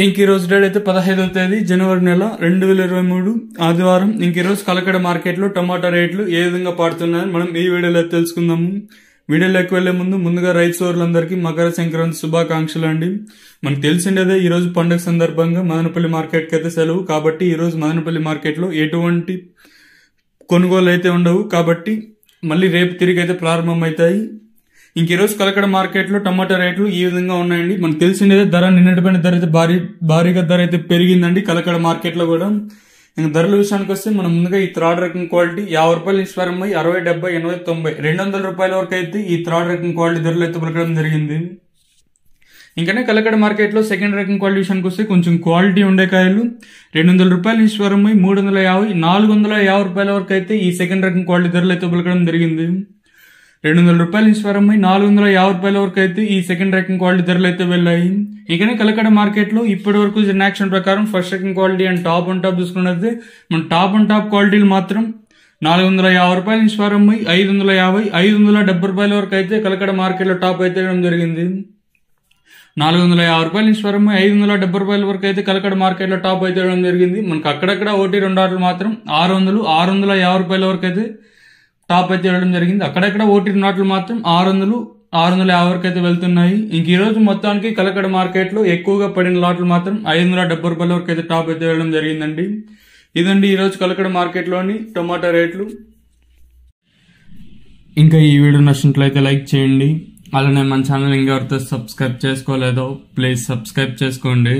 ఇంక ఈ రోజు డేట్ అయితే పదహైదవ తేదీ జనవరి నెల రెండు వేల ఇరవై మూడు ఆదివారం. ఇంక ఈరోజు రోజు కలకడ మార్కెట్లో టమాటా రేట్లు ఏ విధంగా పాడుతున్నాయని మనం ఈ వీడియోలో అయితే తెలుసుకుందాము. వీడియోలోకి వెళ్ళే ముందు ముందుగా రైతు సోదరులందరికీ మకర సంక్రాంతి శుభాకాంక్షలు అండి. మనకు తెలిసిండేదే ఈ రోజు పండుగ సందర్భంగా మదనపల్లి మార్కెట్కి అయితే సెలవు. కాబట్టి ఈ రోజు మదనపల్లి మార్కెట్లో ఎటువంటి కొనుగోలు అయితే ఉండవు. కాబట్టి మళ్ళీ రేపు తిరిగి అయితే ప్రారంభమవుతాయి. ఇంక ఈరోజు కలకడ మార్కెట్లో టమాటా రేట్లు ఈ విధంగా ఉన్నాయండి. మనకు తెలిసిందే ధర నిన్నటిపైన ధర అయితే భారీ భారీగా ధర అయితే పెరిగిందండి కలకడ మార్కెట్లో కూడా. ఇంక ధరల విషయానికి వస్తే మనం ముందుగా ఈ త్రాడ్ రకం క్వాలిటీ యాభై రూపాయల నుంచి ప్రారంభమై అరవై డెబ్బై ఎనభై తొంభై రెండు వందల రూపాయల వరకు అయితే ఈ త్రాడ్ రకం క్వాలిటీ ధరలు అయితే పలకడం జరిగింది. ఇంకనే కలకడ మార్కెట్లో సెకండ్ రకం క్వాలిటీ విషయానికి వస్తే కొంచెం క్వాలిటీ ఉండే కాయలు రెండు వందల రూపాయల నుంచి ప్రారంభమై మూడు వందల యాభై నాలుగు వందల యాభై రూపాయల వరకు అయితే ఈ సెకండ్ రకం క్వాలిటీ ధరలు అయితే పలకడం జరిగింది. రెండు వందల రూపాయల నుంచి ప్రారంభమై నాలుగు వందల యాభై రూపాయల వరకు అయితే ఈ సెకండ్ రకం క్వాలిటీ ధరలు అయితే వెళ్ళాయి. ఇకనే కలకడ మార్కెట్లో ఇప్పటి వరకు జరిగిన యాక్షన్ ప్రకారం ఫస్ట్ రకం quality and top and top చూసుకున్నట్లయితే మన టాప్ అండ్ టాప్ క్వాలిటీలు మాత్రం నాలుగు వందల యాభై రూపాయల నుంచి ప్రారంభమై ఐదు వందల యాభై ఐదు వందల డెబ్బై రూపాయల వరకు అయితే కలకడ మార్కెట్లో టాప్ అయితే వేయడం జరిగింది. నాలుగు వందల యాభై రూపాయల నుంచి ప్రారంభమై ఐదు వందల డెబ్బై రూపాయల వరకు అయితే కలకడ మార్కెట్లో టాప్ అయితే వేయడం జరిగింది. మనకు అక్కడక్కడ ఒకటి రెండు ఆటలు మాత్రం ఆరు వందలు ఆరు వందల యాభై రూపాయల వరకు అయితే టాప్ అయితే వెళ్ళడం జరిగింది. అక్కడక్కడ ఓటీ నాట్లు మాత్రం ఆరు వందలు ఆరు వందల యాభై వరకు అయితే వెళ్తున్నాయి. ఇంక ఈ రోజు మొత్తానికి కలకడ మార్కెట్లో ఎక్కువగా పడిన లాట్లు మాత్రం ఐదు వందల డెబ్బై రూపాయల వరకు అయితే టాప్ అయితే వెళ్ళడం జరిగిందండి. ఇదండి ఈ రోజు కలకడ మార్కెట్లోని టొమాటో రేట్లు. ఇంకా ఈ వీడియో నచ్చినట్లయితే లైక్ చేయండి. అలానే మన ఛానల్ ఇంకెవరితో సబ్స్క్రైబ్ చేసుకోలేదో ప్లీజ్ సబ్స్క్రైబ్ చేసుకోండి.